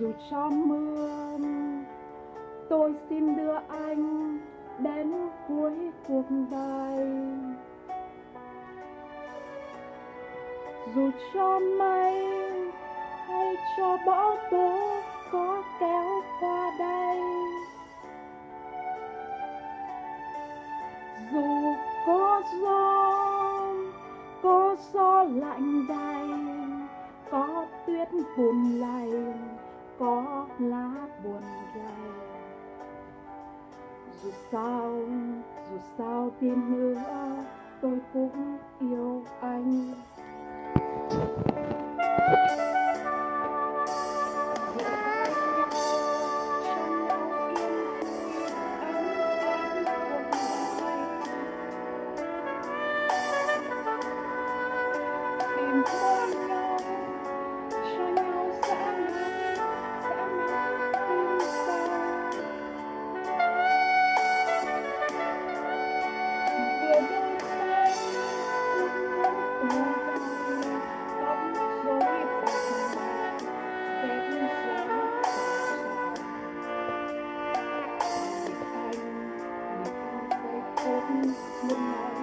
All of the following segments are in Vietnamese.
dù cho mưa, tôi xin đưa anh đến cuối cuộc đời. Dù cho mây hay cho bão tố có kéo qua đây, dù có gió có gió lạnh đầy, có tuyết buồn lầy có lá buồn gầy dù sao dù sao đi nữa tôi cũng yêu anh. certain midnight.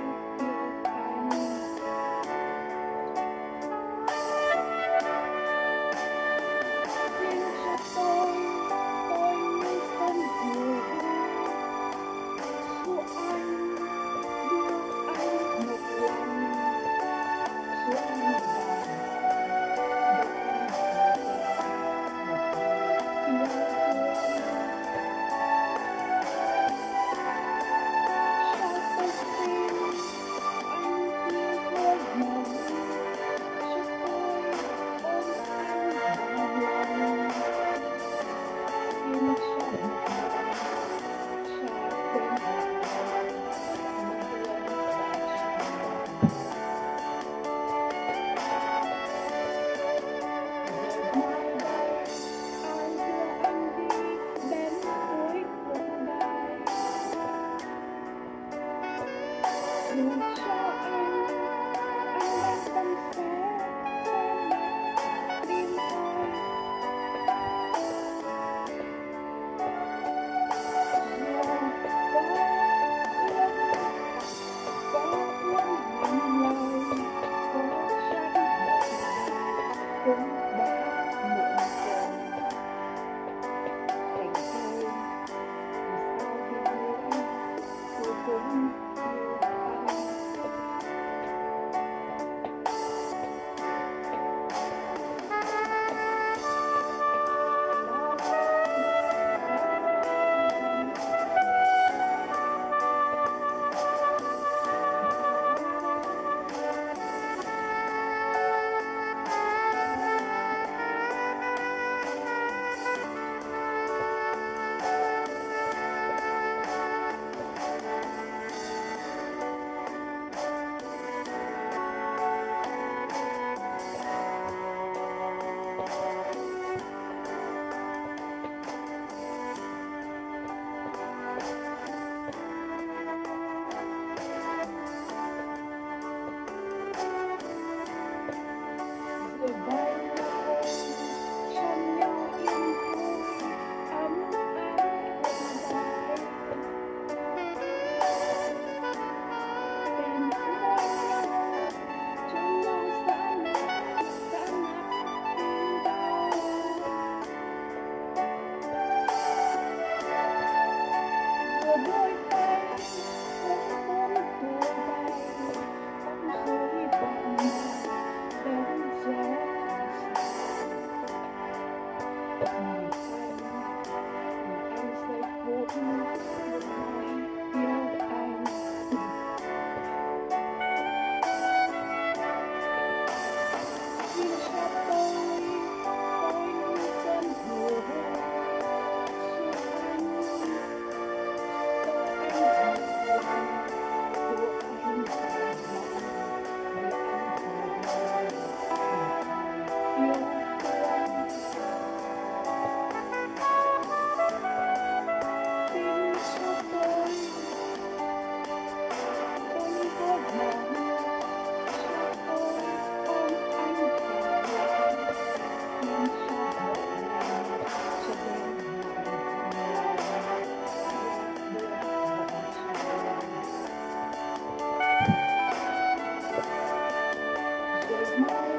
smile.